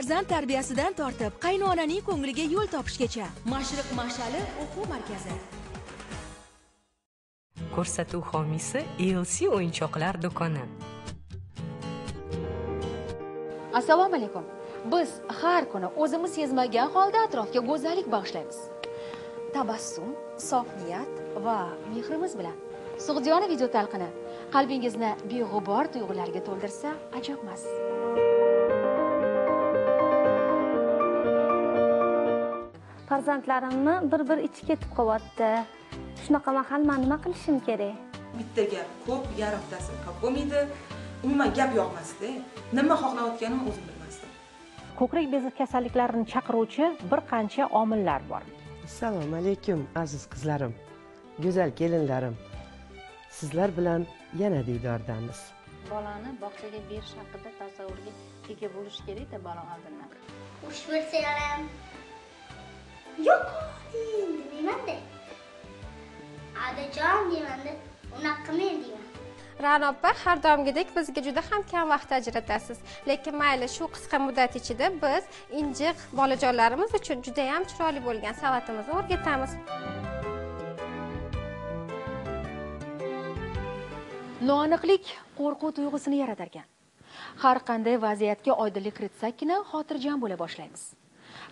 farzand tarbiyasidan tortib qaynonaning ko'ngliga yo'l topishgacha mashriq mash'ali o'quv markazi. Ko'rsatuv homiysi elc o'yinchoqlar do'koni. Assalomu alaykum. Biz har kuni o'zimiz sezmagan holda atrofga go'zallik bag'ishlaymiz. Tabassum sof niyat va mehrimiz bilan sug'diyona video talqini qalbingizni beg'ubor tuyg'ularga to'ldirsa ajabmas farzandlarimni bir bir ichi ketib qolyapti. Shunaqa mahal man nima qilishim kerak? Bitta gap ko'p yarimtasi qilib bo'lmaydi. Umuman gap yoqmasdi. Nima xohlayotganimni o'zim bilmasdim. Ko'krak bezi kasalliklarini chaqiruvchi bir qancha omillar bor. Assalomu alaykum aziz qizlarim go'zal kelinlarim. Sizlar bilan yana diydordamiz. Bolani bog'chaga berish haqida tasavvurga ega bo'lish kerakda bola oldindan. Urush bo'lsa ham yo'q deymanda adajon deymanda unaqa qilmang deyman ra'no opa har doimgidek bizga juda ham kam vaqt ajratasiz. Lekin mayli shu qisqa muddat ichida biz injiq bolajonlarimiz uchun juda yam chiroyli bo'lgan salatimizni o'rgatamiz. Noaniqlik qo'rquv tuyg'usini yaratar ekan har qanday vaziyatga oydinlik kiritsakgina xotirjam bo'la boshlaymiz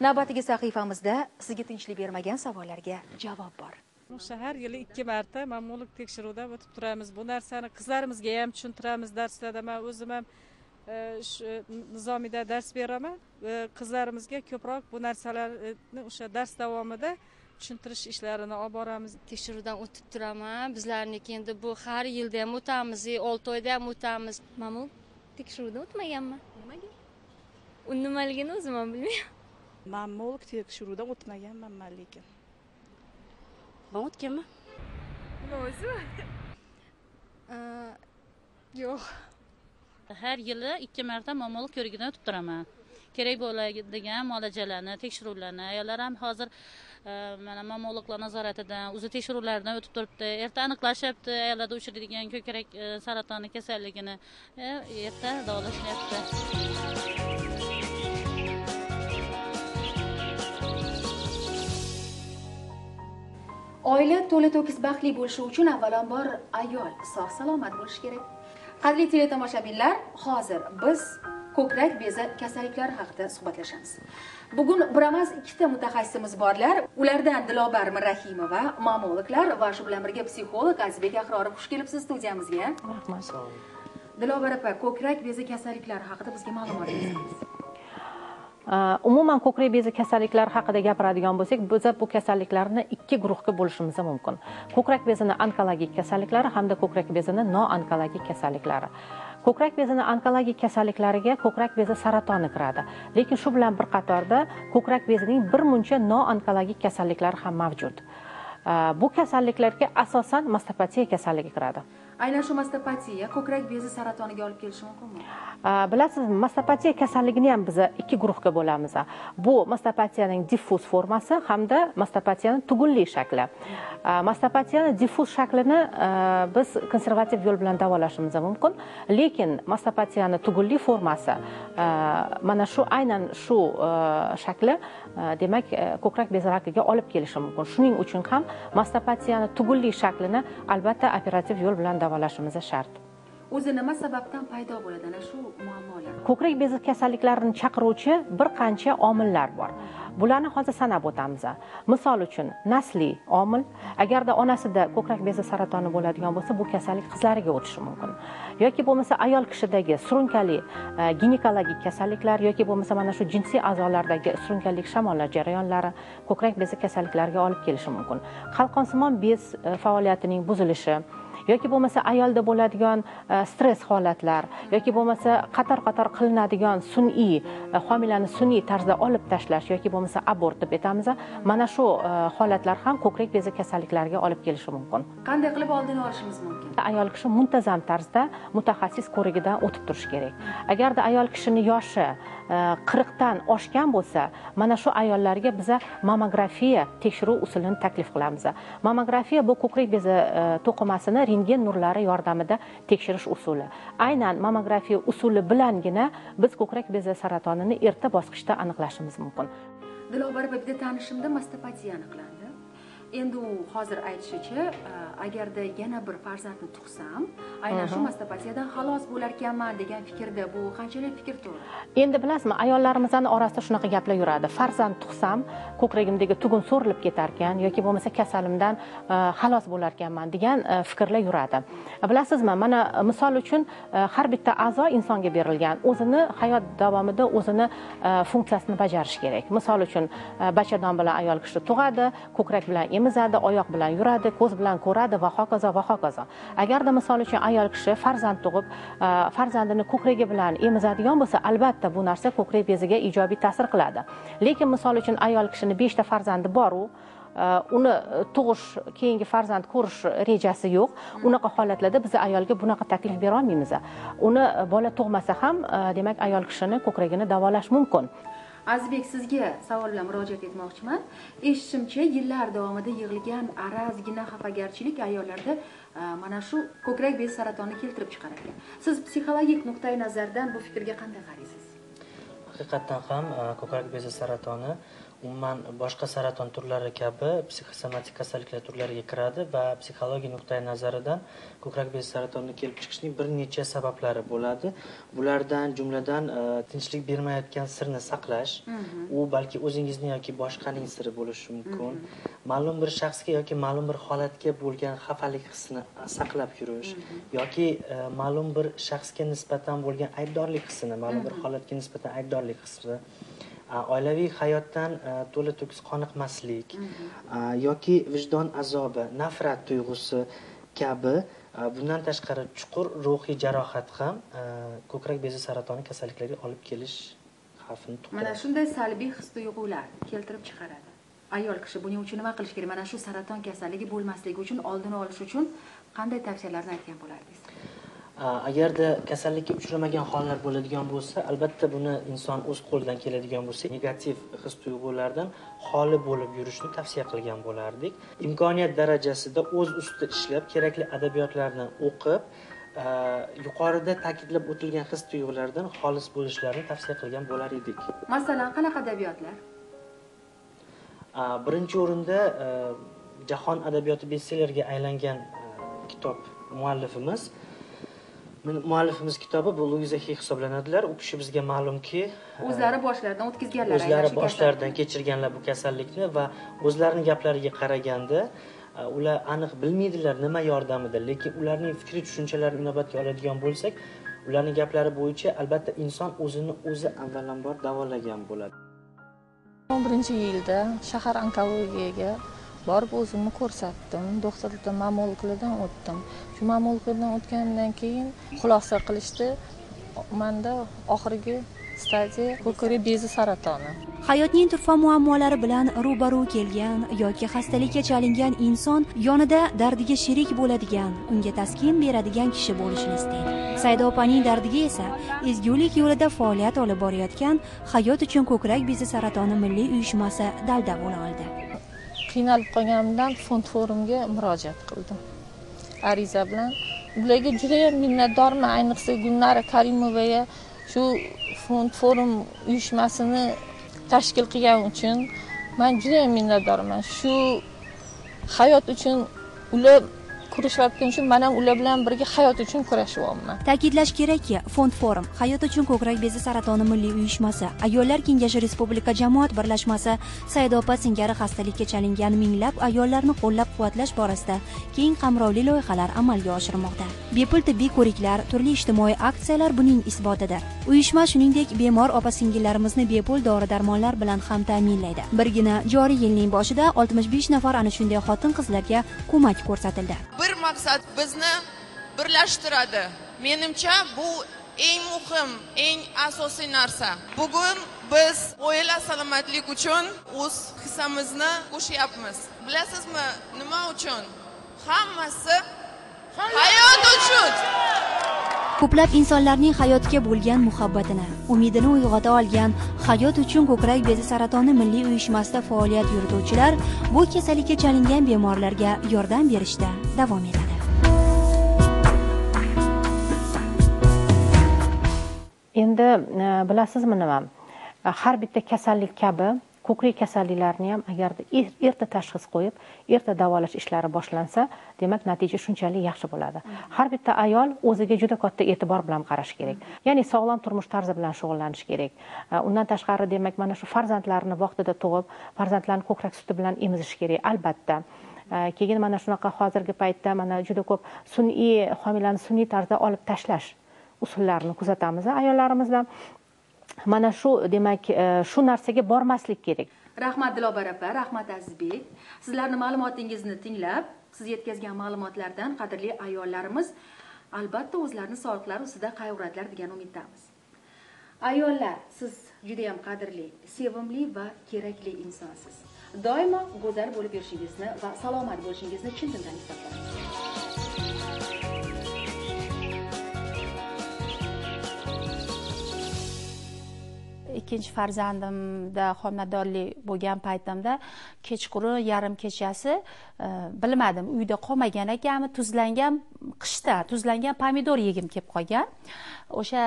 navbatdagi sahifamizda sizga tinchlik bermagan savollarga javob bor. O'sha har yili ikki marta mamluk tekshiruvdan o'tib turamiz. Bu narsani qizlarimizga ham tushuntiramiz darslarda. Man o'zim ham e, shu nizomiyda dars beraman. Qizlarimizga ko'proq bu narsalarni o'sha dars davomida tushuntirish ishlarini olib boramiz. Tekshiruvdan o'tib turaman. Bizlarniki endi bu har yilda ham o'tamiz. Olti oyda ham o'tamiz. Mamu tekshiruvdan o'tmaganman. Nimaga u nimaligini o'zim ham bilmayman mammolog tekshiruvdan o'tmaganman man lekin man o'tganman nima o'zi? Yo'q. Har yili ikki marta mammolog ko'rigidan o'tib turaman. Kerak bo'ladigan muolajalarni tekshiruvlarni. Ayollar ham hozir mana mammologlar nazoratidan o'zi tekshiruvlardan o'tib turibdi. Erta aniqlashyapti ayollarda uchraydigan ko'krak saratoni kasalligini. Erta davolashmayapti oila to'la to'kis baxtli bo'lishi uchun avvalambor ayol sog' salomat bo'lishi kerak. Qadrli teletomoshabinlar hozir biz ko'krak bezi kasalliklari haqida suhbatlashamiz. Bugun bir emas ikkita mutaxassisimiz borlar. Ulardan dilobar mirrahimova mamologlar va shu bilan birga psixolog azizbek ahrorov xush kelibsiz studiyamizga. Rahmat dilobar opa ko'krak bezi kasalliklari haqida bizga ma'lumot bersangiz Э, umuman ko'krak bezi kasalliklari haqida gapiradigan bo'lsak biz bu kasalliklarni ikki guruhga bo'lishimiz mumkin. Ko'krak bezini onkologik kasalliklari hamda ko'krak bezini noonkologik kasalliklari. Ko'krak bezini onkologik kasalliklariga ko'krak bezi saratoni kiradi. Lekin shu bilan bir qatorda ko'krak bezining bir muncha noonkologik kasalliklari ham mavjud. Bu kasalliklarga asosan mastopatiya kasalligi kiradi. Aynan shu mastopatiya ko'krak bezi saratoniga olib kelishi mumkinmi? Bilasiz mastopatiya kasalligini ham biz ikki guruhga bo'lamiz. Bu mastopatiyaning diffuz formasi hamda mastopatiyani tugulli shakli. Mastopatiyani diffuz shaklini biz konservativ yo'l bilan davolashimiz mumkin. Lekin mastopatiyani tugulli formasi mana shu aynan shu shakli demak ko'krak bezi rakiga olib kelishi mumkin. Shuning uchun ham mastopatiyani tugulli shaklini albatta operativ yo'l bilan davolashimiz shart. O'zi nima sababdan paydo bo'ladi? Ana shu muammolar. Ko'krak bezi kasalliklarini chaqiruvchi bir qancha omillar bor. Bularni hozir sanab o'tamiz. Misol uchun nasliy omil. Agarda onasida ko'krak bezi saratoni bo'ladigan bo'lsa bu kasallik qizlariga o'tishi mumkin. Yoki bo'lmasa ayol kishidagi surunkali e, ginekologik kasalliklar yoki bo'lmasa mana shu jinsiy a'zolardagi surunkalik shamollar jarayonlari ko'krak bezi kasalliklariga olib kelishi mumkin. Qalqonsimon bez e, faoliyatining buzilishi yoki bo'lmasa ayolda bo'ladigan stress holatlar yoki bo'lmasa qator qator qilinadigan sun'iy homilani sun'iy tarzda olib tashlash yoki bo'lmasa abort deb aytamiz mana shu holatlar ham ko'krak bezi kasalliklariga olib kelishi mumkin. Qanday qilib oldini olishimiz mumkin? Ayol kishi muntazam tarzda mutaxassis ko'rigidan o'tib turishi kerak. Agarda ayol kishini yoshi qirqdan oshgan bo'lsa mana shu ayollarga biza mammografiya tekshiruv usulini taklif qilamiz mammografiya bu ko'krak bezi to'qimasini rentgen nurlari yordamida tekshirish usuli. Aynan mammografiya usuli bilangina biz ko'krak bezi saratonini erta bosqichda aniqlashimiz mumkin. Dilobar bitta tanishimda mastopatiya aniqlandi. Endi u hozir aytishicha e, agarda yana bir farzandni tug'sam aynan shu mastopatiyadan xalos bo'larkanman degan fikrda bu qanchalik fikr to'g'ri? Endi bilasizmi ayollarimizni orasida shunaqa gaplar yuradi. Farzand tug'sam ko'kragimdagi tugun so'rilib ketarkan yoki bo'lmasa kasalimdan e, xalos bo'larkanman degan e, fikrlar yuradi. Bilasizmi mana misol uchun har bitta a'zo insonga berilgan o'zini hayot davomida o'zini funksiyasini bajarishi kerak. Misol uchun bachadon bilan ayol kishi tug'adi ko'krak bilan emizadi oyoq bilan yuradi ko'z bilan ko'radi va hokazo va hokazo. Agarda misol uchun ayol kishi farzand tug'ib e, farzandini ko'kragi bilan emizadigan bo'lsa albatta bu narsa ko'krak beziga ijobiy ta'sir qiladi. Lekin misol uchun ayol kishini beshta farzandi boru e, uni tug'ish keyingi farzand ko'rish rejasi yo'q. Unaqa holatlarda biz ayolga bunaqa taklif berolmaymiz. Uni bola tug'masa ham e, demak ayol kishini ko'kragini davolash mumkin. Azizbek sizga savol bilan murojaat etmoqchiman. Eshitishimcha yillar davomida yig'ilgan arazgina xafagarchilik ayollarda e, mana shu ko'krak bezi saratonini keltirib chiqarar ekan siz psixologik nuqtai nazardan bu fikrga qanday qaraysiz? Haqiqatdan ham e, ko'krak bezi saratoni umuman boshqa saraton turlari kabi psixosomatik kasalliklar turlariga kiradi va psixologiya nuqtai nazaridan ko'krak bezi saratonini kelib chiqishining bir necha sabablari bo'ladi. Bulardan jumladan e, tinchlik bermayotgan sirni saqlash u balki o'zingizni yoki boshqaning siri bo'lishi mumkin. Ma'lum bir shaxsga yoki ma'lum bir holatga bo'lgan xafalik hissini saqlab yurish yoki e, ma'lum bir shaxsga nisbatan bo'lgan aybdorlik hissini ma'lum bir Mhm. holatga nisbatan aybdorlik hissi oilaviy hayotdan a, to'la to'kis qoniqmaslik a, yoki vijdon azobi nafrat tuyg'usi kabi bundan tashqari chuqur ruhiy jarohat ham a, ko'krak bezi saratoni kasalliklariga olib kelish xavfini mana tug'diradi shunday salbiy his tuyg'ular keltirib chiqaradi. Ayol kishi buning uchun nima qilish kerak? Mana shu saraton kasalligi bo'lmasligi uchun oldini olish uchun qanday tavsiyalarni aytgan bo'lardingiz agarda kasallikka uchramagan hollar bo'ladigan bo'lsa albatta buni inson o'z qo'lidan keladigan bo'lsa negativ his tuyg'ulardan xoli bo'lib yurishni tavsiya qilgan bo'lardik. Imkoniyat darajasida o'z ustida ishlab kerakli adabiyotlarni o'qib yuqorida ta'kidlab o'tilgan his tuyg'ulardan xolis bo'lishlarini tavsiya qilgan bo'lar edik. Masalan qanaqa adabiyotlar? Birinchi o'rinda jahon adabiyoti bestsellerga aylangan kitob muallifimiz muallifimiz kitobi bu luiza xi hisoblanadilar. U kishi bizga ma'lumki a, o'zlari boshlaridan o'tkazganlar o'zlari boshlaridan kechirganlar bu kasallikni va o'zlarini gaplariga qaraganda a, ular aniq bilmaydilar nima yordamida lekin ularning fikri tushunchalarini inobatga oladigan bo'lsak ularning gaplari bo'yicha albatta inson o'zini o'zi avvalambor davolagan bo'ladi. O'n birinchi yilda shahar onkologiyaga borib o'zimni ko'rsatdim doktordan mamologlardan o'tdim. Shu mamologlardan o'tgandan keyin xulosa qilishdi. Manda oxirgi stadiya ko'krak bezi saratoni. Hayotning turfa muammolari bilan ro'baru kelgan yoki xastalikka chalingan inson yonida dardiga sherik bo'ladigan unga taskin beradigan kishi bo'lishini istaydi. Saida opaning dardiga esa ezgulik yo'lida faoliyat olib borayotgan hayot uchun ko'krak bezi saratoni milliy uyushmasi dalda bo'la oldi. Qiynalib qolganimdan fond forumga murojaat qildim. Ariza bilan ularga judayam minnatdorman. Ayniqsa gulnara karimovaga shu fond forum uyushmasini tashkil qilgani uchun man judayam minnatdorman. Shu hayot uchun ular kurashayotgani uchun man ham ular bilan birga hayot uchun kurashyapman. Ta'kidlash kerakki fond forum hayot uchun ko'krak bezi saratoni milliy uyushmasi ayollar kengashi respublika jamoat birlashmasi saida opa singari xastalikka chalingan minglab ayollarni qo'llab quvvatlash borasida keng qamrovli loyihalar amalga oshirmoqda. Bepul tibbiy ko'riklar turli ijtimoiy aksiyalar buning isbotidir. Uyushma shuningdek bemor opa singillarimizni bepul dori darmonlar bilan ham ta'minlaydi. Birgina joriy yilning boshida 65 nafar ana shunday xotin qizlarga ko'mak ko'rsatildi bir maqsad bizni birlashtiradi. Menimcha bu eng muhim eng asosiy narsa. Bugun biz oila salomatlik uchun o'z hissamizni qo'shyapmiz. Bilasizmi nima uchun? Hammasi hayot uchun. Ko'plab insonlarning hayotga bo'lgan muhabbatini umidini uyg'ota olgan hayot uchun ko'krak bezi saratoni milliy uyushmasida faoliyat yurituvchilar bu kasallikka chalingan bemorlarga yordam berishda davom etadi. Endi e, bilasizmi nima? Har bitta kasallik kabi ko'krak kasalliklarini ham agarda erta tashxis qo'yib erta davolash ishlari boshlansa demak natija shunchalik yaxshi bo'ladi. Har bitta ayol o'ziga juda katta e'tibor bilan qarashi kerak. Ya'ni sog'lom turmush tarzi bilan shug'ullanish kerak. Undan tashqari demak mana shu farzandlarini vaqtida tug'ib farzandlarni ko'krak suti bilan emizish kerak albatta. Keyin mana shunaqa hozirgi paytda mana juda ko'p sun'iy homilani sun'iy tarzda olib tashlash usullarini kuzatamiz ayollarimizda mana shu demak e, shu narsaga bormaslik kerak. Rahmat dilobar opa rahmat azizbek. Sizlarni ma'lumotingizni tinglab siz yetkazgan ma'lumotlardan qadrli ayollarimiz albatta o'zlarini sog'liqlari ustida qayg'uradilar degan umiddamiz. Ayollar siz judayam qadrli sevimli va kerakli insonsiz. Doimo go'zal bo'lib yurishingizni va salomat bo'lishingizni chin dildan istabman ikkinchi farzandimda homiladorlik bo'lgan paytimda kechqurun yarim kechasi e, bilmadim uyda qolmagan ekanmi tuzlangan qishda tuzlangan pomidor yegim kelib qolgan. O'sha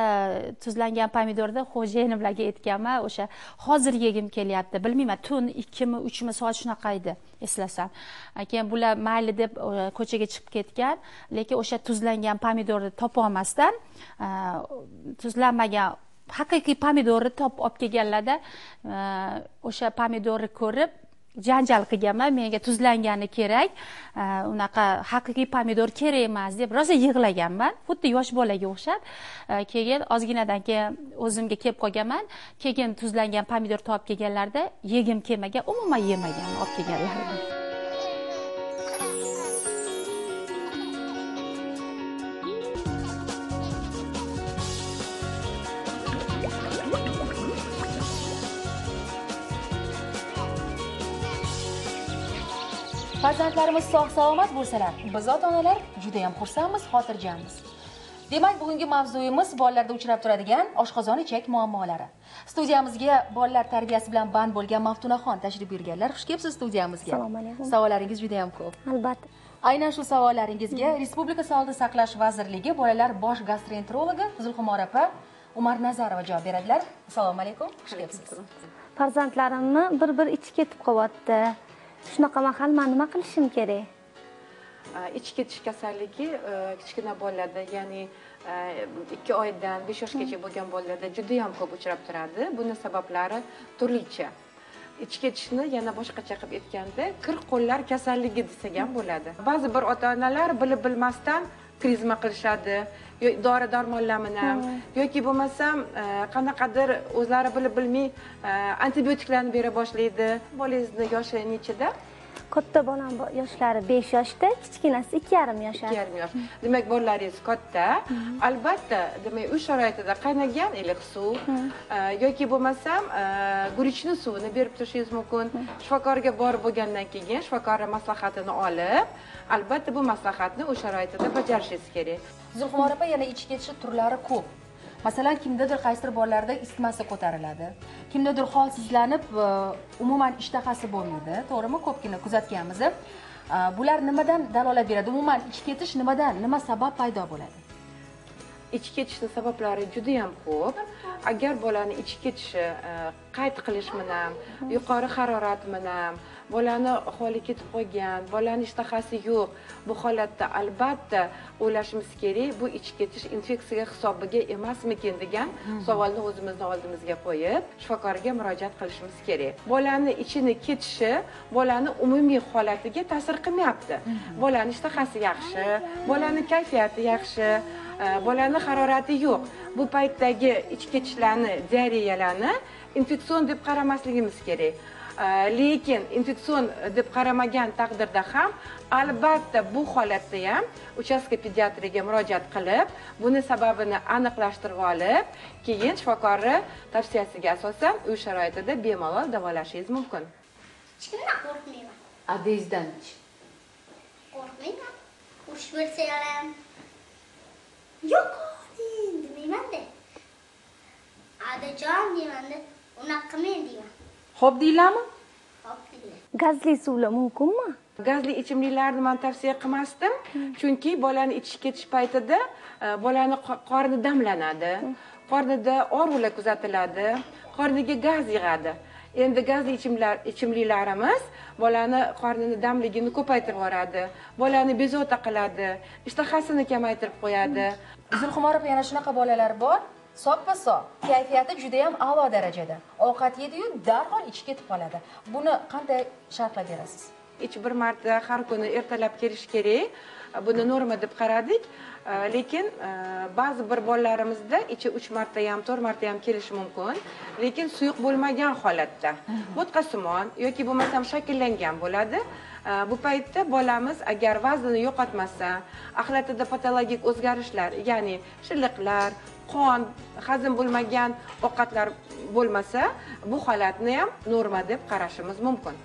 tuzlangan pomidorni xo'jayinimlarga aytganman o'sha hozir yegim kelyapti bilmayman tun ikkimi uchmi soat shunaqa edi eslasam keyin bular mayli deb e, ko'chaga chiqib ketgan lekin o'sha tuzlangan pomidorni topolmasdan e, tuzlanmagan haqiqiy pomidorni topib olib kelganlarda e, o'sha pomidorni ko'rib janjal qilganman menga tuzlangani kerak. E, unaqa haqiqiy pomidor kerak emas deb rosa yig'laganman. Xuddi yosh bolaga o'xshab e, keyin ozginadan keyin o'zimga kelib qolganman. Keyin tuzlangan pomidor topib kelganlarida yegim kelmagan umuman yemagan olib kelganlarida farzandlarimiz sog' salomat bo'lsalar biz ota onalar judayam xursandmiz xotirjammiz. Demak bugungi mavzuyimiz bolalarda uchrab turadigan oshqozon ichak muammolari. Studiyamizga bolalar tarbiyasi bilan band bo'lgan maftunaxon tashrif buyurganlar. Xush kelibsiz studiyamizga. Assalomu alaykum. savollaringiz judayam ko'p. Albatta. Aynan shu savollaringizga respublika sog'liqni saqlash vazirligi bolalar bosh gastroenterologi zulhumor opa umar nazarova javob beradilar. Assalomu alaykum. Xush kelibsiz. Farzandlarimni bir bir ichi ketib qolyapti shunaqa mahal man nima qilishim kerak? Ichki ketish kasalligi kichkina bolalarda ya'ni ikki oydan besh yoshgacha bo'lgan bolalarda judayam ko'p uchrab turadi. Buni sabablari turlicha. Ichki ketishni yana boshqacha qilib aytganda kir qo'llar kasalligi desak ham bo'ladi. Ba'zi bir ota onalar bilib bilmasdan krizma qilishadi dori darmonlarni ham. Yoki bo'lmasam e, qanaqadir o'zlari bilib bilmay antibiotiklarni bera boshlaydi. Bolangizni yoshi nechida katta bolam bo- yoshlari besh yoshda kichkinasi ikki yarim yoshar ikki yarim yosh. Demak bolalaringiz katta. Albatta demak uy sharoitida qaynagan iliq suv e, yoki bo'lmasam e, guruchni suvini berib turishingiz mumkin. Shifokorga borib bo'lgandan keyin shifokorni maslahatini olib albatta bu maslahatni uy sharoitida bajarishingiz kerak. Zulhumor opa yana ichki ketishi turlari ko'p masalan kimdadir qaysidir bolalarda isitmasi ko'tariladi kimdadir holsizlanib e, umuman ishtahasi bo'lmaydi. To'g'rimi? Ko'pgina kuzatganmiz e, bular nimadan dalolat beradi? Umuman ich ketish nimadan nima sabab paydo bo'ladi? Ichki ketishni sabablari juda yam ko'p. Agar bolani ichki ketishi e, qayt qilish bilan yuqori harorat bilan bolani holi ketib qolgan bolani ishtahasi yo'q bu holatda albatta o'ylashimiz kerak bu ichki ketish infeksiya hisobiga emasmikin degan savolni o'zimizni oldimizga qo'yib shifokorga murojaat qilishimiz kerak. Bolani ichini ketishi bolani umumiy holatiga ta'sir qilmayapti. Bolani ishtahasi yaxshi bolani kayfiyati yaxshi bolani harorati yo'q bu paytdagi ichki ketishlarni diareyalarni infeksion deb qaramasligimiz kerak lekin infeksion deb qaramagan taqdirda ham albatta bu holatda ham uchastka pediatriga murojaat qilib buni sababini aniqlashtirib olib keyin shifokorni tavsiyasiga asosan uy sharoitida bemalol davolashingiz mumkin Kichkina qo'rqmayman. adezdan Qo'rqmayman. Urishib bo'lsalar ham. Yo'q, qo'rqing demayman-da. Adajon deymanda, unaqa qilmang deyman. ho'p deylarmi Hop deyman. gazli suvlar mumkinmi gazli ichimliklarni man tavsiya qilmasdim chunki bolani ichish ketish paytida bolani qo- qorni damlanadi qornida og'riqlar kuzatiladi qorniga gaz yig'adi endi gazli ichimlar ichimliklarimiz bolani qornini damligini ko'paytirib yuboradi bolani bezovta qiladi ishtahasini kamaytirib qo'yadi. Zulxumor opa yana shunaqa bolalar bor. Soppa sog' kayfiyati juda yam a'lo darajada. Ovqat yediyu darhol ichi ketib qoladi. Buni qanday sharhlab berasiz ich bir marta har kuni ertalab kelishi kerak. Buni norma deb qaradik lekin ba'zi bir bolalarimizda ichi uch marta ham to'rt marta ham kelishi mumkin lekin suyuq bo'lmagan holatda bo'tqasimon yoki bo'lmasam shakllangan bo'ladi bu paytda bolamiz agar vaznini yo'qotmasa axlatida patologik o'zgarishlar ya'ni shilliqlar qon hazm bo'lmagan ovqatlar bo'lmasa bu holatni ham norma deb qarashimiz mumkin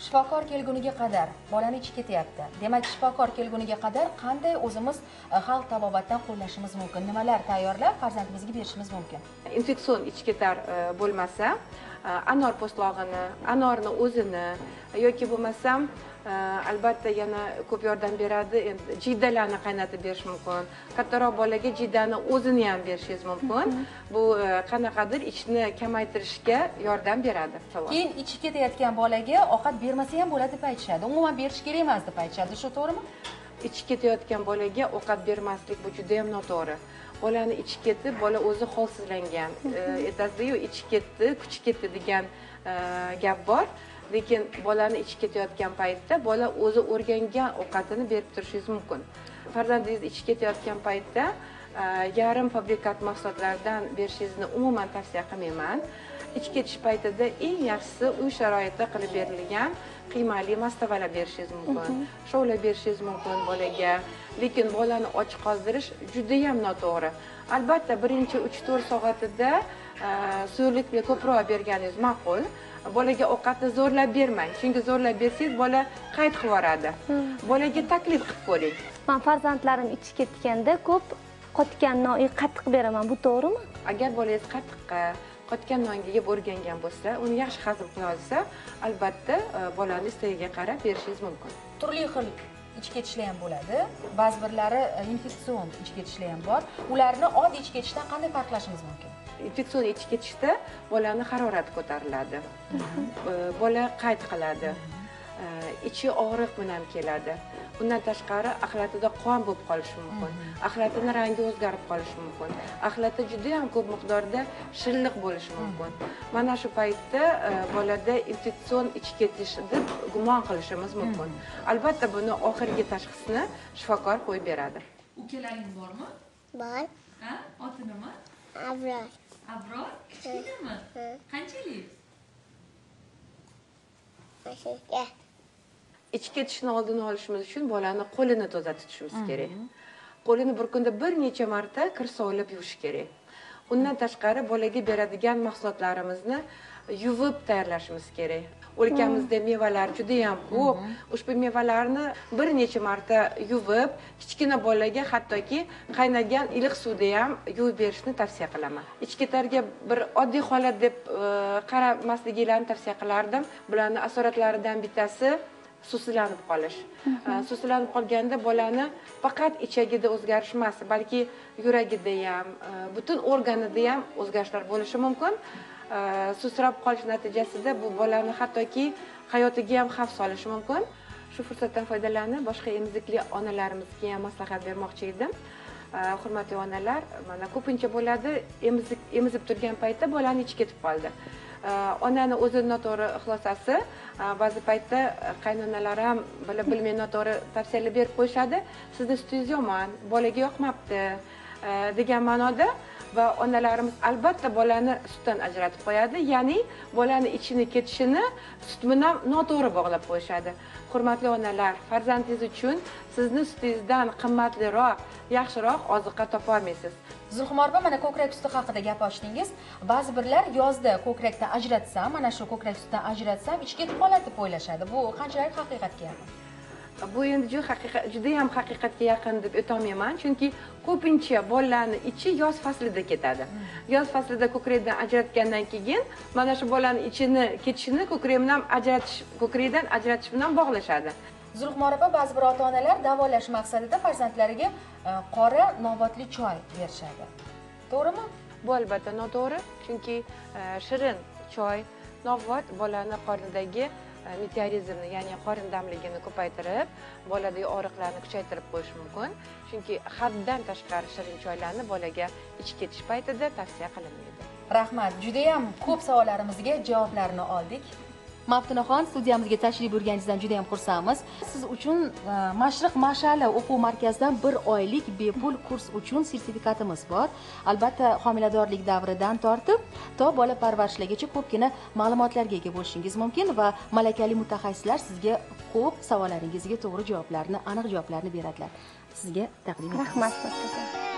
shifokor kelguniga qadar bolani ichi ketyapti. Demak shifokor kelguniga qadar qanday o'zimiz e, xalq tabobatdan qo'llashimiz mumkin? Nimalar tayyorlab farzandimizga berishimiz mumkin? Infeksion ichi ketar e, bo'lmasa e, anor po'stlog'ini anorni o'zini yoki bo'lmasam albatta yana ko'p yordam beradi. Endi jiydalarni qaynatib berish mumkin. Kattaroq bolaga jiydani o'zini ham berishingiz mumkin. Bu qanaqadir ichni kamaytirishga yordam beradi. Keyin ichi ketayotgan bolaga ovqat bermasa ham bo'ladi deb aytishadi. Umuman berish kerak emas deb aytishadi. Shu to'g'rimi? Ichi ketayotgan bolaga ovqat bermaslik bu juda yam noto'g'ri. Bolani ichi ketib bola o'zi holsizlangan. Aytadiyu ichi ketdi kuchi ketdi degan gap bor lekin bolani ichi ketayotgan paytda bola o'zi o'rgangan ovqatini berib turishingiz mumkin. Farzandingiz ichi ketayotgan paytda e, yarim fabrikat mahsulotlardan berishingizni umuman tavsiya qilmayman. Ichi ketish paytida eng yaxshisi uy sharoitida qilib berilgan qiymali mastavalar berishingiz mumkin. Shovla berishingiz mumkin bolaga. Lekin bolani och qoldirish judayam noto'g'ri. Albatta birinchi uch to'rt soatida e, suyuqlikni ko'proq berganingiz ma'qul bolaga ovqatni zo'rlab bermang. Chunki zo'rlab bersangiz bola qayt qilib yuboradi. Bolaga taklif qilib ko'ring. Man farzandlarim ichi ketganda ko'p qotgan non qatiq beraman. Bu to'g'rimi? Agar bolangiz qatiqqa qotgan nonga yeb o'rgangan bo'lsa uni yaxshi hazm qila olsa albatta e, bolani istagiga qarab berishingiz mumkin. Turli xil ichki ketishlar ham bo'ladi. Ba'zi birlari e, infeksion ichki ketishlar ham bor. Ularni oddiy ichki ketishdan qanday farqlashimiz mumkin? Infeksion ichki ketishda bolani harorati ko'tariladi. Bola qayt qiladi. Ichi og'riq bilan keladi undan tashqari axlatida qon bo'lib qolishi mumkin. Axlatini rangi o'zgarib qolishi mumkin. Axlatda juda yam ko'p miqdorda shilliq bo'lishi mumkin. Mana shu paytda e, bolada infeksion ichki ketish deb gumon qilishimiz mumkin. Albatta buni oxirgi tashxisni shifokor qo'yib beradi. Ukalaring bormi? Bor. Ha? Oti nima abror abror kichkinami qanchalik ichki ketishni oldini olishimiz uchun bolani qo'lini toza tutishimiz kerak. Qo'lini bir kunda bir necha marta kir sovlab yuvish kerak. Undan tashqari bolaga beradigan mahsulotlarimizni yuvib tayyorlashimiz kerak. O'lkamizda mevalar juda yam ko'p ushbu mevalarni bir necha marta yuvib kichkina bolaga hattoki qaynagan iliq suvda ham yuvib berishni tavsiya qilaman. Ichketarga bir oddiy holat deb e, qaramasligilarini tavsiya qilardim. Bularni asoratlaridan bittasi suvsizlanib qolish. Suvsizlanib qolganda bolani faqat ichagida o'zgarish emas balki yuragida ham e, butun organida ham o'zgarishlar bo'lishi mumkin. Susrab qolish natijasida bu bolani hattoki hayotiga ham xavf solishi mumkin. Shu fursatdan foydalanib boshqa emizikli onalarimizga ham maslahat bermoqchi edim. Hurmatli onalar mana ko'pincha bo'ladi emizib turgan paytda bolani ichi ketib qoldi Э, onani o'zi noto'g'ri xulosasi. Э, ba'zi paytda qaynonalar ham bilib bilmay noto'g'ri tavsiyalar berib qo'yishadi. Sizni sutingiz yomon bolaga yoqmabdi э, degan ma'noda va onalarimiz albatta bolani sutdan ajratib qo'yadi. Ya'ni bolani ichini ketishini sut bilan noto'g'ri bog'lab qo'yishadi. Hurmatli onalar farzandingiz uchun sizni sutingizdan qimmatliroq yaxshiroq oziqa topolmaysiz zulxumor opa mana ko'krak suti haqida gap ochdingiz. Ba'zi birlar yozda ko'krakdan ajratsam mana shu ko'krak sutidan ajratsam ichi ketib qoladi deb o'ylashadi bu qanchalik haqiqatga yaqin? Bu endi juda haqiqat juda ham haqiqatga yaqin deb aytolmayman. Chunki ko'pincha bolalarni ichi yoz faslida ketadi. Yoz faslida ko'krakdan ajratgandan keyin mana shu bolani ichini ketishini ko'krak bilan ajratish ko'krakdan ajratish bilan bog'lashadi zulxumor opa ba'zi bir ota onalar davolash maqsadida farzandlariga e, qora nobodli choy berishadi. To'g'rimi? Bu albatta noto'g'ri chunki e, shirin choy novvot bolani qornidagi e, meteorizmni ya'ni qorin damligini ko'paytirib boladagi og'riqlarni kuchaytirib qo'yishi mumkin. Chunki haddan tashqari shirin choylarni bolaga ichib ketish paytida tavsiya qilinmaydi. Rahmat. Judayam ko'p savollarimizga javoblarni oldik maftunaxon studiyamizga tashrif buyurganingizdan juda yam xursandmiz. Siz uchun e, mashriq mash'ali o'quv markazidan bir oylik bepul kurs uchun sertifikatimiz bor. Albatta homiladorlik davridan tortib to bola parvarishlagacha ko'pgina ma'lumotlarga ega bo'lishingiz mumkin va malakali mutaxassislar sizga ko'p savollaringizga to'g'ri javoblarni aniq javoblarni beradilar. Sizga taqdim etamiz. Rahmat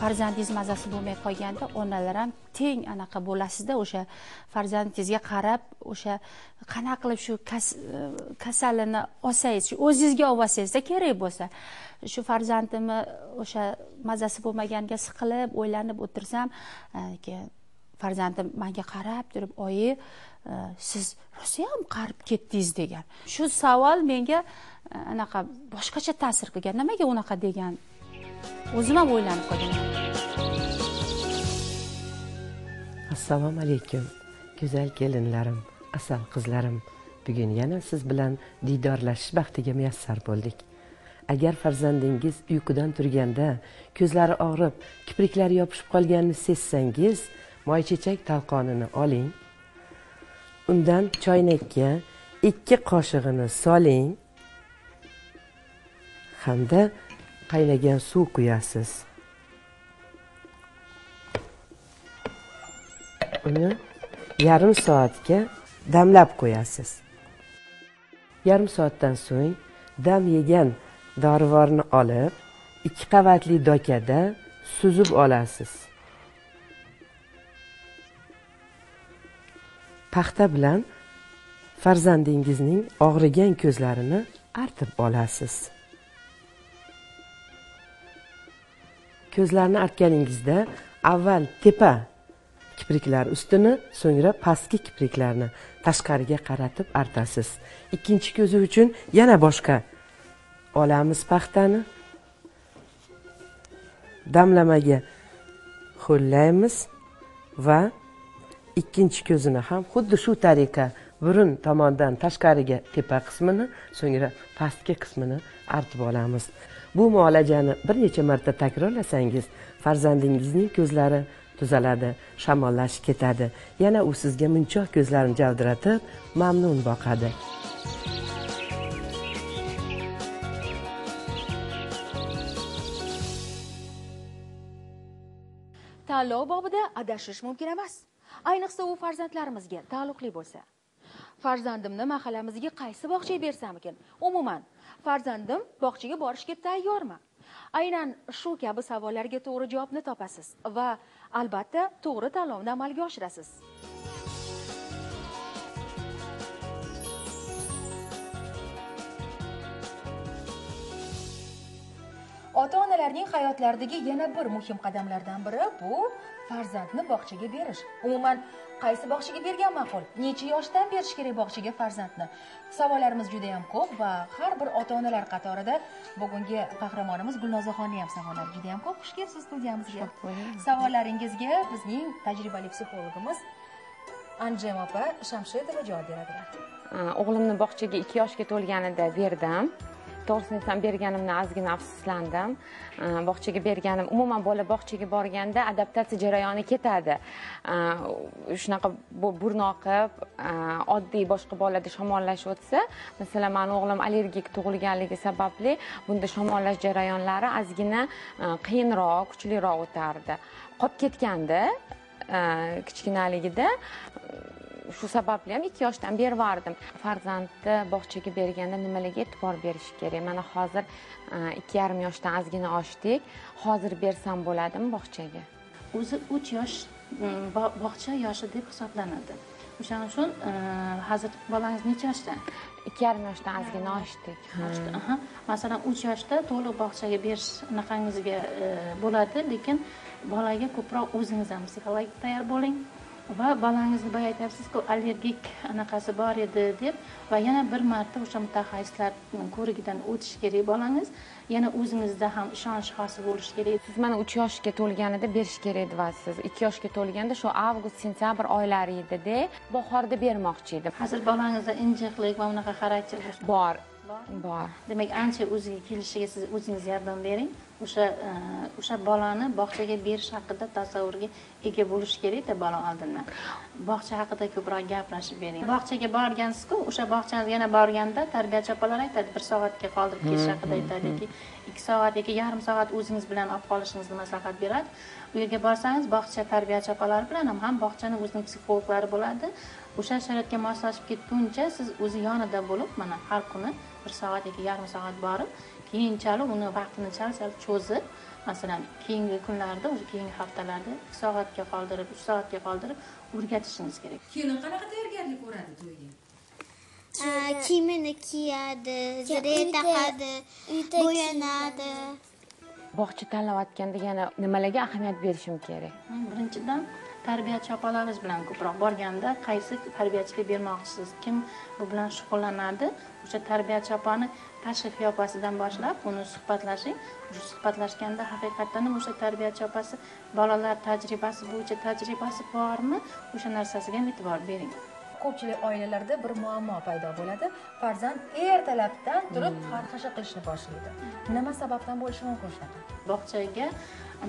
farzandingiz mazasi bo'lmay qolganda onalar ham teng anaqa bo'lasizda o'sha farzandingizga qarab o'sha qanaqa qilib shu e, kasalini olsangiz shu o'zingizga olvolsangizda kerak bo'lsa. Shu farzandimni o'sha mazasi bo'lmaganga siqilib o'ylanib o'tirsam e, keyin farzandim manga qarab turib oyi e, siz rosayam qarib ketdingiz degan. Shu savol menga anaqa boshqacha ta'sir qilgan. Nimaga unaqa? degan o'zim ham o'ylanib qolganman assalomu alaykum go'zal kelinlarim asal qizlarim bugun yana siz bilan diydorlashish baxtiga muyassar bo'ldik. Agar farzandingiz uyqudan turganda ko'zlari og'rib kipriklari yopishib qolganini sezsangiz moychechak talqonini oling. Undan choynakka ikki qoshig'ini soling. Hamda qaynagan suv quyasiz. Uni yarim soatga damlab qo'yasiz. Yarim soatdan so'ng dam yegan dorivorni olib ikki qavatli dokada suzib olasiz. Paxta bilan farzandingizning og'rigan ko'zlarini artib olasiz. Ko'zlarni artganingizda avval tepa kipriklar ustini so'ngra pastki kipriklarni tashqariga qaratib artasiz. Ikkinchi ko'zi uchun yana boshqa olamiz paxtani. Damlamaga ho'llaymiz va ikkinchi ko'zini ham xuddi shu tariqa burun tomondan tashqariga tepa qismini so'ngra pastki qismini artib olamiz. Bu muolajani bir necha marta takrorlasangiz farzandingizning ko'zlari tuzaladi shamollashi ketadi. Yana u sizga munchoq ko'zlarini javdiratib mamnun boqadi. Tanlov bobida adashish mumkin emas. Ayniqsa u farzandlarimizga taalluqli bo'lsa. Farzandimni mahallamizga qaysi bog'chaga bersamikin umuman farzandim bog'chaga borishga tayyormi aynan shu kabi savollarga to'g'ri javobni topasiz va albatta to'g'ri tanlovni amalga oshirasiz. Ota onalarning hayotlaridagi yana bir muhim qadamlardan biri bu farzandni bog'chaga berish. Umuman qaysi bog'chaga bergan ma'qul necha yoshdan berish kerak bog'chaga farzandni? Savollarimiz juda yam ko'p va har bir ota onalar qatorida bugungi qahramonimiz gulnozaxonni ham savollari juda yam ko'p. Xush kelibsiz studiyamizga. Savollaringizga bizning tajribali psixologimiz anjem opa shamshidova javob beradilar o'g'limni bog'chaga ikki yoshga to'lganida berdim to'g'risini aytsam berganimdan ozgina afsuslandim. Bog'chaga berganim umuman bola bog'chaga borganda adaptatsiya jarayoni ketadi. Shunaqa burni oqib oddiy boshqa bolada shamollash o'tsa masalan mani o'g'lim allergik tug'ilganligi sababli bunda shamollash jarayonlari ozgina qiyinroq kuchliroq o'tardi. Qolib ketgandi kichkinaligida shu sababli ham ikki yoshdan beri yubordim farzandni bog'chaga berganda nimalarga e'tibor berish kerak? Mana hozir ikki yarim yoshdan ozgina oshdik. Hozir bersam bo'ladimi bog'chaga? O'zi uch yosh bog'cha yoshi deb hisoblanadi. O'shaning uchun hozir bolangiz necha yoshda? Ikki yarim yoshdan ozgina oshdik. Masalan uch yoshda to'liq bog'chaga berish anaqangizga bo'ladi lekin bolaga ko'proq o'zingiz ham psixologik tayyor bo'ling va bolangizni boya aytyapsizku allergik anaqasi bor edi deb va yana bir marta o'sha mutaxassislar ko'rigidan o'tishi kerak bolangiz. Yana o'zingizda ham ishonch hosil bo'lishi kerak. Siz mana uch yoshga to'lganida berish kerak edivasiz ikki yoshga to'lganda shu avgust sentyabr oylari edida bahorda bermoqchi edim. Hozir bolangizda injiqlik va unaqa xarakter bor bor. Demak ancha o'ziga kelishiga siz o'zingiz yordam bering. O'sha e, o'sha bolani bog'chaga berish haqida tasavvurga ega bo'lish kerakda bola oldindan bog'cha haqida ko'proq gapirishib bering. Bog'chaga borgansizku o'sha bog'chaga yana borganda tarbiyachi opalar aytadi. Bir soatga qoldirib ketish haqida aytadi yoki ikki soat yoki yarim soat o'zingiz bilan olib qolishingizni maslahat beradi. U yerga borsangiz bog'cha tarbiyachi opalari bilan ham ham bog'chani o'zini psixologlari bo'ladi o'sha sharoitga moslashib ketguncha siz o'zi yonida bo'lib mana har kuni bir soat yoki yarim soat borib keyinchalik uni vaqtini sal sal cho'zib masalan keyingi kunlarda o'sha keyingi haftalarda ikki soatga qoldirib uch soatga qoldirib o'rgatishingiz kerak. Kelin qanaqa tayyorgarlik ko'radi to'yga kiyimini kiyadi zire taqadi bo'yanadi. Bog'cha tanlayotganda yana nimalarga ahamiyat berishim kerak? Birinchidan tarbiyachi opalarimiz bilan ko'proq borganda qaysi tarbiyachilik bermoqchisiz kim bu bilan shug'ullanadi? O'sha tarbiyachi opani tashqi qiyofasidan boshlab uni suhbatlashing suhbatlashganda haqiqatdan ham o'sha tarbiyachi opasi bolalar tajribasi bo'yicha tajribasi bormi? O'sha narsasiga ham e'tibor bering. Ko'pchilik oilalarda bir muammo paydo bo'ladi. Farzand ertalabdan turib xarxasha qilishni boshlaydi. Nima sababdan bo'lishi mumkin shunaqa? Bog'chaga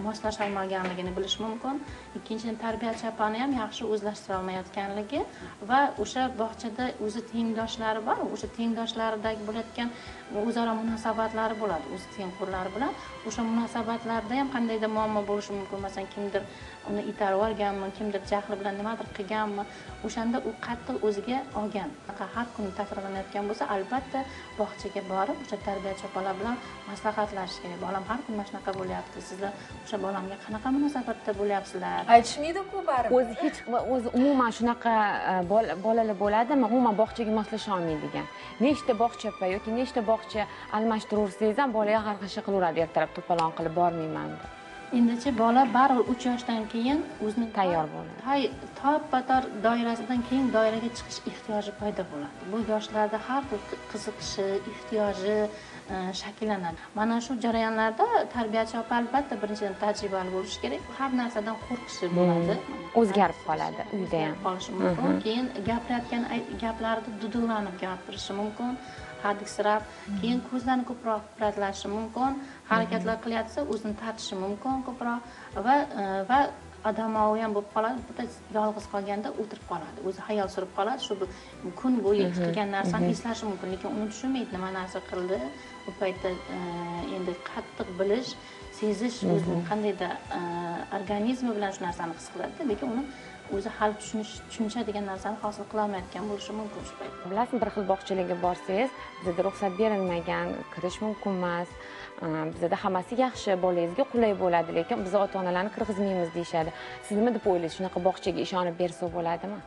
moslasholmaganligini bilish mumkin. Ikkinchidan tarbiyachi opani ham yaxshi o'zlashtira olmayotganligi va o'sha bog'chada o'zi tengdoshlari bor. O'sha tengdoshlaridagi bo'layotgan o'zaro munosabatlari bo'ladi o'zi tengqurlari bilan. O'sha munosabatlarda ham qandaydir muammo bo'lishi mumkin. Masalan kimdir uni itarib yuborganmi kimdir jahli bilan nimadir qilganmi o'shanda u qattiq o'ziga olgan. Har kuni takrorlanayotgan bo'lsa albatta bog'chaga borib o'sha tarbiyachi opalar bilan maslahatlashish kerak bolam har kuni mana shunaqa bo'lyapti sizlar o'sha bolamga qanaqa munosabatda bo'lyapsizlar? Aytishmaydiku baribir. O'zi hech o'zi umuman shunaqa e, bolalar bo'ladimi? Umuman bog'chaga moslasha olmaydigan. Nechta bog'cha yoki nechta bog'cha almashtirursangiz ham bolaga xarxasha qilaveradi ertalab to'polon qilib bormayman deb. Endichi bola baribir uch yoshdan keyin o'zini tayyor bo'ladi. top tor doirasidan keyin doiraga chiqish ehtiyoji paydo bo'ladi. Bu yoshlarda har xil qiziqishi ehtiyoji shakllanadi. Mana shu jarayonlarda tarbiyachi opa albatta birinchidan tajribali bo'lishi kerak. Har narsadan qo'rqishi bo'ladi. O'zgarib qoladi uyda ham. Qolishi mumkin. Keyin gapirayotgan gaplarida duduqlanib gapirishi mumkin. Hadiksirab keyin ko'zlarini ko'proq pirlatlashi mumkin. Harakatlar qilyapsa o'zini tartishi mumkin ko'proq. Va e, va odamovi ham bo'lib qoladi bitta yolg'iz qolganda o'tirib qoladi. O'zi xayol surib qoladi shu kun bo'yi qilgan narsani eslashi mumkin. Lekin uni tushunmaydi nima narsa qildi. U paytda e, endi qattiq bilish sezish o'zini qandaydir e, organizmi bilan shu narsani his qiladida lekin uni o'zi hali tushunish tushuncha degan narsani hosil qilolmayotgan bo'lishi mumkin shu paytda. Bilasizmi bir xil bog'chalarga borsangiz bizada ruxsat berilmagan kirish mumkin emas bizada hammasi yaxshi bolangizga qulay bo'ladi lekin biz ota onalarni kirgizmaymiz deyishadi. Siz nima deb o'ylaysiz? Shunaqa bog'chaga ishonib bersa bo'ladimi?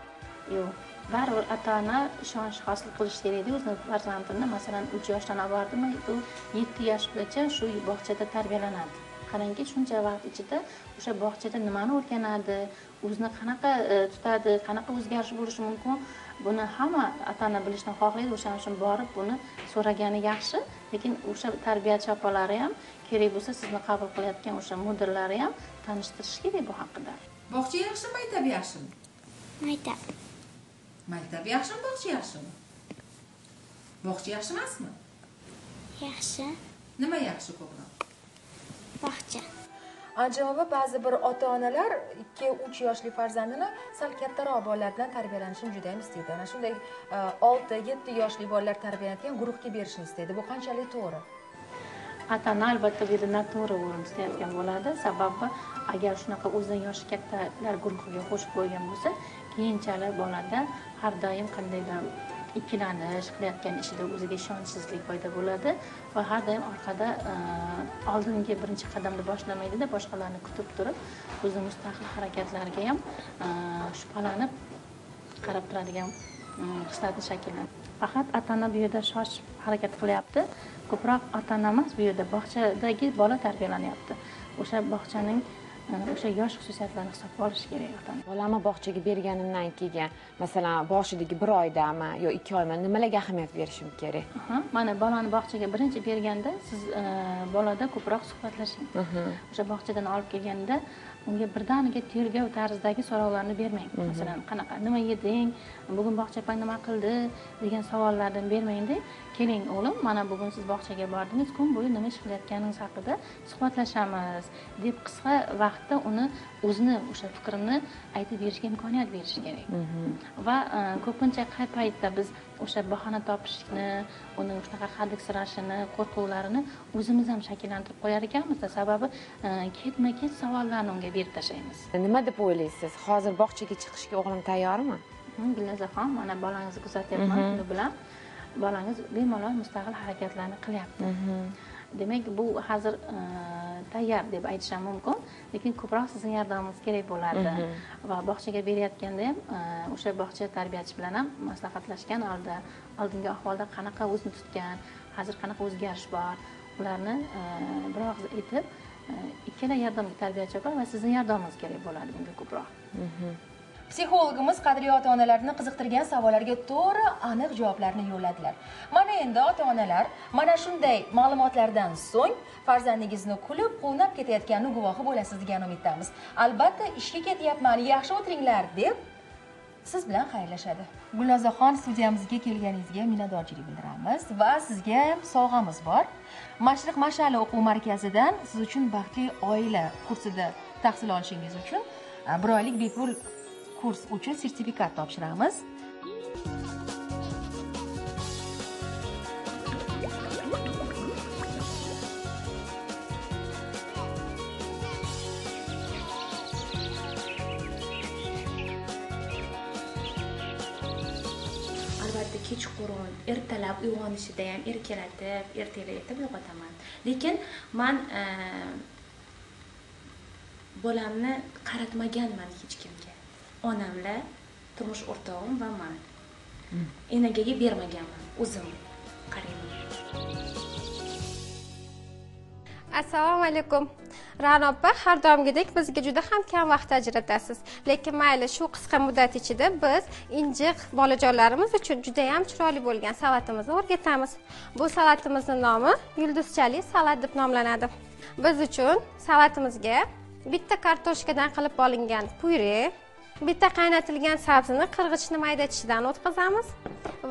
Yo'q. Baribir ota ona ishonch hosil qilish kerakda o'zini farzandini masalan uch yoshdan olib bordimi u yetti yoshgacha shu bog'chada tarbiyalanadi. Qarangki shuncha vaqt ichida o'sha bog'chada nimani o'rganadi o'zini qanaqa e, tutadi qanaqa o'zgarish bo'lishi mumkin buni hamma ota ona bilishni xohlaydi o'shaning uchun borib buni so'ragani yaxshi lekin o'sha tarbiyachi opalari ham kerak bo'lsa sizni qabul qilayotgan o'sha mudirlari ham tanishtirishi kerak bu haqida. Bog'cha yaxshimi maktab yaxshimi? Maktab. Maktab yaxshimi bog'cha yaxshimi? Bog'cha yaxshi emasmi yaxshi. Nima yaxshi ko'proq? Bog'cha javobi ba'zi bir ota onalar ikki uch yoshli farzandini sal kattaroq bolalar bilan tarbiyalanishini juda ham istaydi. Ana shunday e, olti yetti yoshli bolalar tarbiyalanayotgan guruhga berishni istaydi. Bu qanchalik to'g'ri? Ota ona albatta bu yerda noto'g'ri o'rin tutayotgan bo'ladi. Sababi agar shunaqa o'zidan yoshi kattalar guruhiga qo'shib qo'ygan bo'lsa keyinchalik bolada har doim qandaydir ikkilanish qilayotgan ishida o'ziga ishonchsizlik paydo bo'ladi va har doim orqada e, oldingi birinchi qadamni boshlamaydida boshqalarni kutib turib o'zini mustaqil harakatlariga ham e, shubhalanib qarab turadigan e, hislatni shakllanadi faqat ota ona bu yerda shoshib harakat qilyapti. Ko'proq ota ona emas bu yerda bog'chadagi bola tarbiyalanyapti. O'sha bog'chaning o'sha yosh xususiyatlarni hisobga olish kerak ota ona bolamni bog'chaga berganimdan keyin masalan boshidagi bir oydami yo ikki oymi nimalarga ahamiyat berishim kerak? Mana bolani bog'chaga birinchi berganda siz e, bolada ko'proq suhbatlashing. O'sha bog'chadan olib kelganda unga birdaniga tergov tarzidagi so'rovlarni bermang. Masalan qanaqa nima yeding bugun bog'cha opang nima qildi degan savollardan bermangda keling o'g'lim mana bugun siz bog'chaga bordingiz kun bo'yi nima ish qilayotganingiz haqida suhbatlashamiz deb qisqa vaqtda uni o'zini o'sha fikrini aytib berishga imkoniyat berish kerak. Va e, ko'pincha qay paytda biz o'sha bahona topishni uni shunaqa hadiksirashini qo'rquvlarini o'zimiz ham shakllantirib qo'yar ekanmiz sababi e, ketma ket savollarni unga berib tashlaymiz. Nima deb o'ylaysiz hozir bog'chaga chiqishga o'g'lim tayyormi? Gulnazaxon mana bolangizni kuzatyapman Mhm. puli bilan bolangiz bemalol mustaqil harakatlarni qilyapti. Demak bu hozir e, tayyor deb aytish ham mumkin lekin ko'proq sizni yordamingiz kerak bo'lardi. Mhm. va bog'chaga berayotganda ham e, o'sha bog'cha tarbiyachi bilan ham maslahatlashgan holda oldingi ahvolda qanaqa o'zini tutgan hozir qanaqa o'zgarish bor ularni e, bir og'iz aytib ikkala yordamchi tarbiyachi va sizni yordamingiz kerak bo'ladi bunga ko'proq psixologimiz qadrli ota onalarni qiziqtirgan savollarga to'g'ri aniq javoblarni yo'lladilar. Mana endi ota onalar mana shunday ma'lumotlardan so'ng farzandingizni kulib quvnab ketayotganini guvohi bo'lasiz degan umiddamiz. Albatta ishga ketyapman yaxshi o'tiringlar deb siz bilan xayrlashadi. Gulnozaxon studiyamizga kelganingizga minnatdorchilik bildiramiz va sizga ham sovg'amiz bor. Mashriq mash'ali o'quv markazidan siz uchun baxtli oila kursida tahsil olishingiz uchun e, bir oylik bepul kurs uchun sertifikat topshiramiz albatta kechqurun ertalab uyg'onishida ham erkalatib ertalatib uyg'otaman lekin man eh, bolamni qaratmaganman hech kimga. Onamla turmush o'rtog'im va man. Enagaga bermaganman o'zim qarayman assalomu alaykum. Ra'no opa har doimgidek bizga juda ham kam vaqt ajratasiz. Lekin mayli shu qisqa muddat ichida biz injiq bolajonlarimiz uchun juda yam chiroyli bo'lgan salatimizni o'rgatamiz. Bu salatimizni nomi yulduzchali salat deb nomlanadi. Biz uchun salatimizga bitta kartoshkadan qilib olingan pyure bitta qaynatilgan sabzini qirg'ichni maydatishidan o'tkazamiz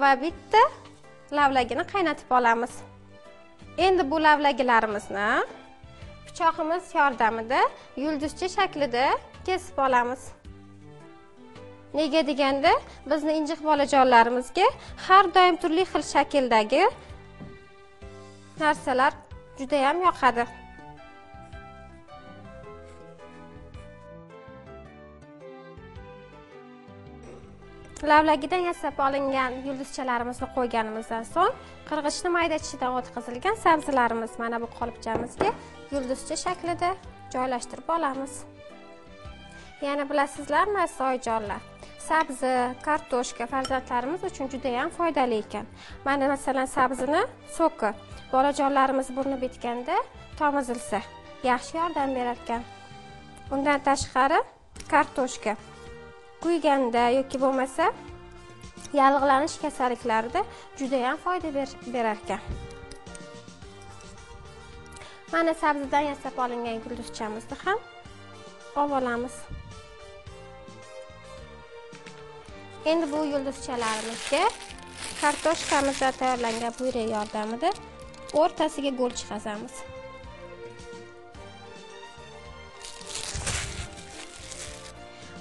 va bitta lavlagini qaynatib olamiz. Endi bu lavlagilarimizni pichoqimiz yordamida yulduzcha shaklida kesib olamiz. Nega deganda bizni injiq bolajonlarimizga har doim turli xil shakldagi narsalar judayam yoqadi. Lavlagidan yasab olingan yulduzchalarimizni qo'yganimizdan so'ng qirg'ichni mayda maydatishidan o'tkazilgan sabzilarimiz mana bu qolipchamizga yulduzcha shaklida joylashtirib olamiz. Yana bilasizlarmi aziz oyijonlar sabzi kartoshka farzandlarimiz uchun juda yam foydali ekan. Mana masalan sabzini so'ki bolajonlarimiz burni bitganda tomizilsa yaxshi yordam berar ekan undan tashqari kartoshka. Quyganda yoki bo'lmasa yallig'lanish kasalliklarida judayam foyda berar ekan. Mana sabzidan yasab olingan yulduzchamizni ham olib olamiz. Endi bu yulduzchalarimizga kartoshkamizdan tayyorlangan pyure yordamida o'rtasiga go'l chiqazamiz.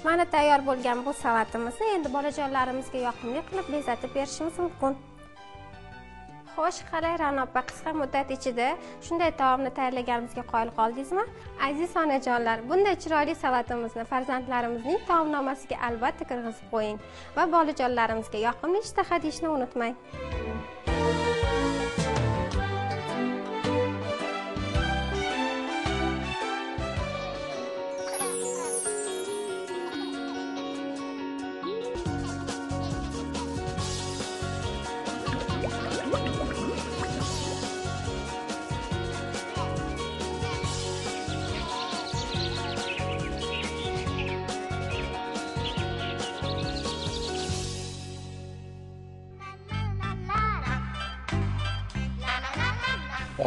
Mana tayyor bo'lgan bu salatimizni endi bolajonlarimizga yoqimli qilib bezatib berishimiz mumkin. Xo'sh qalay ra'no opa qisqa muddat ichida shunday taomni tayyorlaganimizga qoyil qoldingizmi? Aziz onajonlar bunday chiroyli salatimizni farzandlarimizning taomnomasiga albatta kirgizib qo'ying va bolajonlarimizga yoqimli ishtaha deyishni unutmang.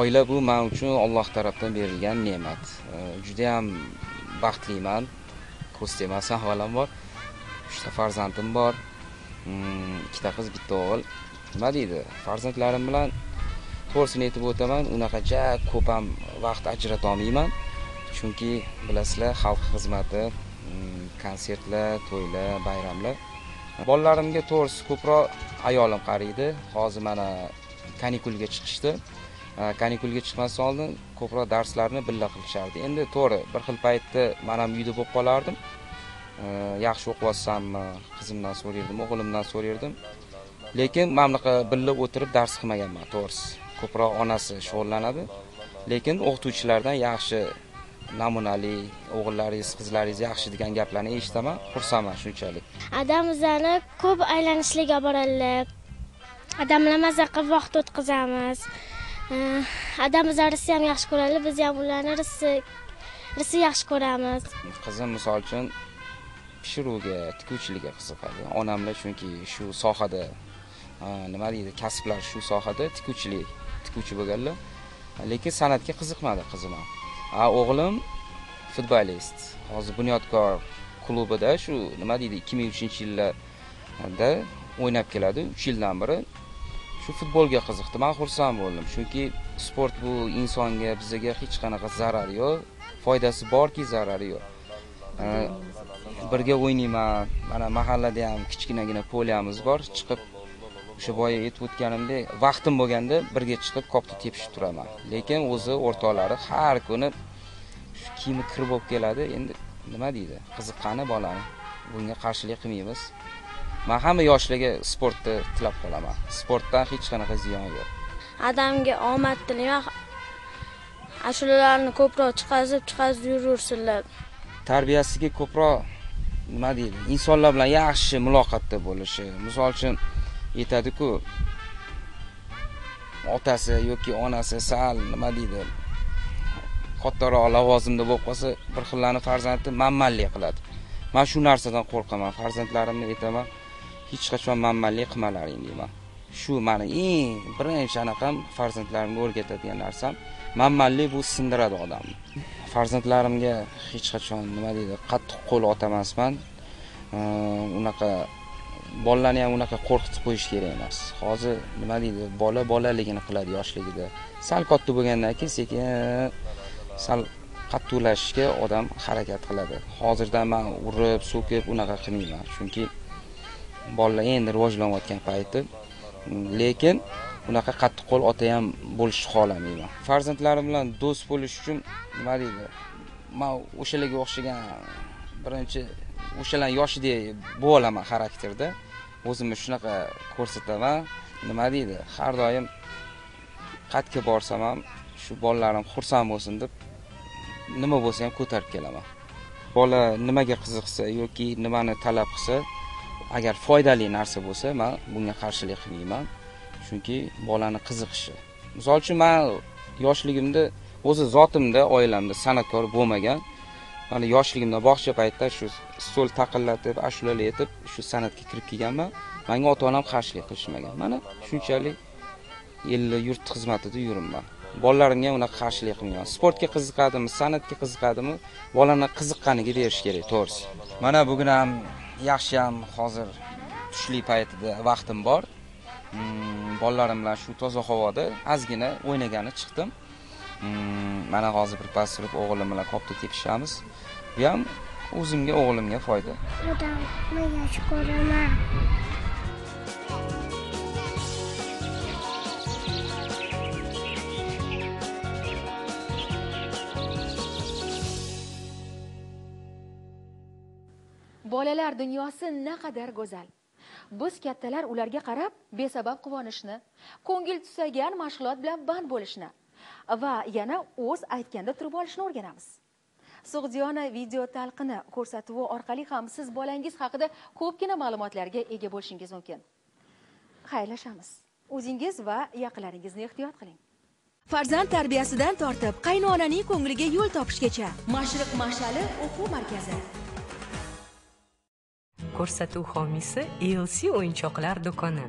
Oila bu man uchun alloh tarafdan berilgan ne'mat. Judayam baxtliman. Ko'z tegmasin avvalambor uchta farzandim bor. Mm, ikkita qiz bitta o'g'il. Nima deydi? Farzandlarim bilan to'g'risini aytib o'taman. Unaqacha ko'p ham vaqt ajrata olmayman. chunki bilasizlar xalq xizmati hmm, konsertlar to'ylar bayramlar. Bolalarimga to'g'risi ko'proq ayolim qaraydi hozir mana kanikulga chiqishdi. Э, kanikulga chiqmasdan oldin ko'proq darslarni birga qilishardi. Endi to'g'ri bir xil paytda man ham uyda bo'lib qolardim. Э, yaxshi o'qiyapsanmi qizimdan so'rardim o'g'limdan so'rardim lekin mana bunaqa birga o'tirib dars qilmaganman to'g'risi. Ko'proq onasi shug'ullanadi. Lekin o'qituvchilardan yaxshi namunali o'g'illaringiz qizlaringiz yaxshi degan gaplarni eshitaman xursandman shunchalik. Adam bizani ko'p aylanishlarga boradilar adam bilan maza qilib vaqt o'tkazamiz. Adam bizani ham yaxshi ko'radi biz ham ularni risi risi yaxshi ko'ramiz qizim misol uchun pishiruvga tikuvchilikka qiziqadi onamlar chunki shu sohada nima deydi kasblar shu sohada tikuvchilik tikuvchi bo'lganlar lekin san'atga qiziqmadi qizim ham a o'g'lim futbolist hozir bunyodkor klubida shu nima deydi ikki ming uchinchi yillarda o'ynab keladi. Uch yildan beri shu futbolga qiziqdi. Man xursand bo'ldim chunki sport bu insonga bizaga hech qanaqa zarari yo'q. Foydasi borki zarari yo'q. Birga o'ynayman. Mana mahallada ham kichkinagina polyamiz bor. Chiqib o'sha boya aytib o'tganimdek vaqtim bo'lganda birga chiqib kopni tepishib turaman. Lekin o'zi o'rtoqlari har kuni shu kiyimi kir bo'lib keladi. Endi nima deydi? Qiziqqani bolani bunga qarshilik qilmaymiz. Man hamma yoshlarga sportni tilab qolaman. Sportdan hech qanaqa ziyon yo'q. Adamga omad tilayman ashulalarni ko'proq chiqazib chiqazib yuraversinlar tarbiyasiga ko'proq nima deydi insonlar bilan yaxshi muloqotda bo'lishi. Misol uchun aytadiku otasi yoki onasi sal nima deydi kattaroq lavozimda bo'lib qolsa bir xillarni farzandi manmanlik qiladi. Man shu narsadan qo'rqaman farzandlarimni aytaman hech qachon manmanlik qilmalaring deyman. Shu mani eng birinchi anaqam farzandlarimga o'rgatadigan narsam manmanlik bu sindiradi odamni. Farzandlarimga hech qachon nima deydi qattiq qo'l otamasman unaqa bolalarni ham unaqa qo'rqitib qo'yish kerak emas. Hozir nima deydi bola bolaligini qiladi yoshligida. Sal katta bo'lgandan keyin sekin sal qattiqlashishga odam harakat qiladi. Hozirdan man urib so'kib unaqa qilmayman. Chunki bolalar endi rivojlanayotgan payti. Lekin unaqa qattiq qo'l ota ham bo'lishni xohlamayman farzandlarim bilan do'st bo'lish uchun nima deydi? Man o'shalarga o'xshagan birinchi o'shalar yoshidek bo'la olaman xarakterda. O'zimni shunaqa ko'rsataman. Nima deydi? Har doim qayerga borsam ham shu bolalarim xursand bo'lsin deb nima bo'lsa ham ko'tarib kelaman. Bola nimaga qiziqsa yoki nimani talab qilsa agar foydali narsa bo'lsa man bunga qarshilik qilmayman. Chunki bolani qiziqishi. Misol uchun man yoshligimda o'zi zotimda oilamda san'atkor bo'lmagan. Mana yoshligimda bog'cha paytida shu stol taqillatib ashulalar aytib shu san'atga kirib kelganman. Manga ota onam qarshilik qilishmagan. Mana shunchalik elli yurt xizmatida yuribman. Bolalarimga unaqa qarshilik qilmayman sportga qiziqadimi san'atga qiziqadimi bolani qiziqqaniga berish kerak to'g'risi. Mana bugun ham yaxshi ham hozir tushlik paytida vaqtim bor. Bolalarim bilan shu toza havoda ozgina o'ynagani chiqdim. Mana hozir birpas turib o'g'lim bilan kopni tepishamiz bu ham o'zimga o'g'limga foyda. Odamni yaxshi ko'raman bolalar dunyosi naqadar go'zal. Biz kattalar ularga qarab besabab quvonishni ko'ngil tusagan mashg'ulot bilan band bo'lishni va yana o'z aytganda turib olishni o'rganamiz. Sug'diyona video talqini ko'rsatuvi orqali ham siz bolangiz haqida ko'pgina ma'lumotlarga ega bo'lishingiz mumkin. Xayrlashamiz. O'zingiz va yaqinlaringizni ehtiyot qiling. Farzand tarbiyasidan tortib qaynonaning ko'ngliga yo'l topishgacha mashriq mashali o'quv markazi. Ko'rsatuv homiysi elsi o'yinchoqlar do'koni.